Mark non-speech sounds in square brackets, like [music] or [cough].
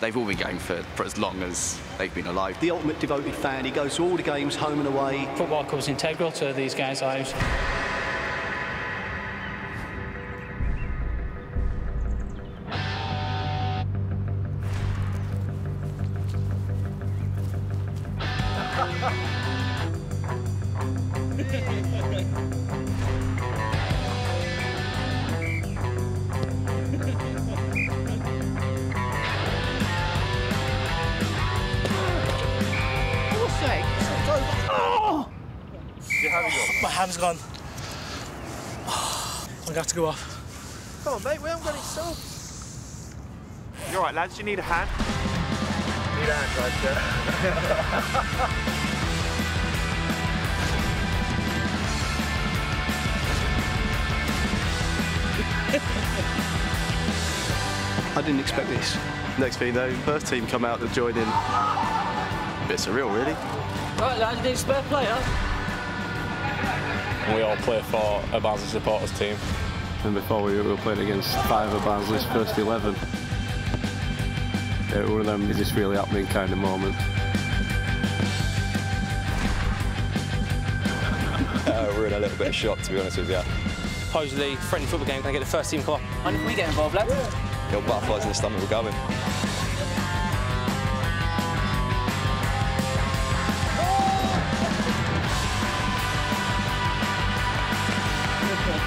They've all been going for, for as long as they've been alive. The ultimate devoted fan. He goes to all the games, home and away. Football Club's integral to these guys' lives. [laughs] My ham's gone. [sighs] I'm gonna have to go off. Come on, mate, we haven't got it solved. You all right, lads? You need a hand? Need a hand, guys, [laughs] I didn't expect this. Next thing you know, first team come out to join in. A bit surreal, really. Right, lads, you need a spare player? We all play for a Barnsley supporters team. And before we were playing against five of Barnsley's first 11. Yeah, one of them is this really happening kind of moment. Uh, we're in a little bit of shock, to be honest with you. Supposedly, friendly football game, can I get the first team call? And if we get involved, lads? Your butterflies in the stomach were going.